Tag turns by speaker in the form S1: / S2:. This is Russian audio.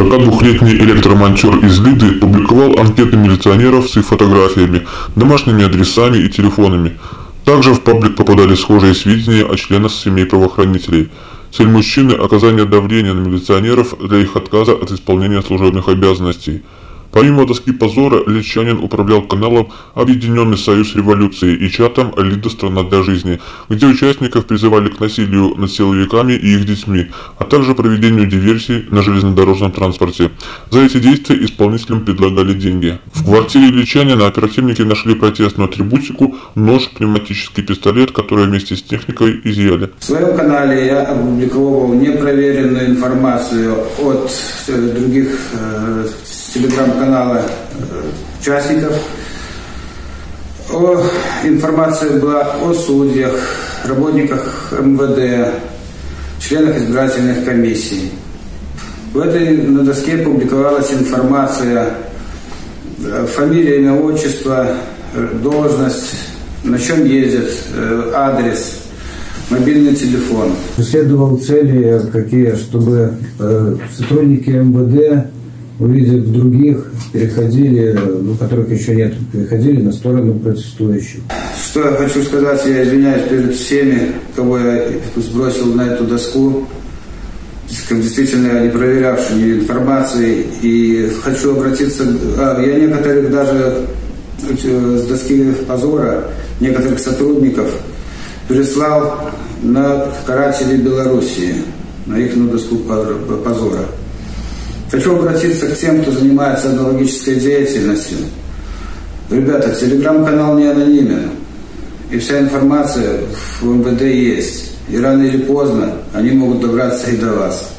S1: 42-летний электромонтер из Лиды публиковал анкеты милиционеров с их фотографиями, домашними адресами и телефонами. Также в паблик попадали схожие сведения о членах семей правоохранителей. Цель мужчины – оказание давления на милиционеров для их отказа от исполнения служебных обязанностей – Помимо доски позора, Личанин управлял каналом «Объединенный союз революции» и чатом «Лида. Страна для жизни», где участников призывали к насилию над силовиками и их детьми, а также проведению диверсий на железнодорожном транспорте. За эти действия исполнителям предлагали деньги. В квартире Личанина оперативники нашли протестную атрибутику, нож, пневматический пистолет, который вместе с техникой изъяли.
S2: В своем канале я опубликовал непроверенную информацию от э, других э, телеграм-канала э, участников. О, информация была о судьях, работниках МВД, членах избирательных комиссий. В этой на доске публиковалась информация, э, фамилия, имя, отчество, э, должность, на чем ездят, адрес, мобильный телефон.
S3: Преследовал цели какие, чтобы сотрудники МВД увидев других, переходили, ну, которых еще нет, переходили на сторону протестующих.
S2: Что я хочу сказать, я извиняюсь перед всеми, кого я сбросил на эту доску, действительно не проверявшими информации. И хочу обратиться, а, я некоторых даже с доски позора, некоторых сотрудников переслал на карателей Белоруссии, на их доску позора. Хочу обратиться к тем, кто занимается аналогической деятельностью. Ребята, телеграм-канал не анонимен. И вся информация в МВД есть. И рано или поздно они могут добраться и до вас.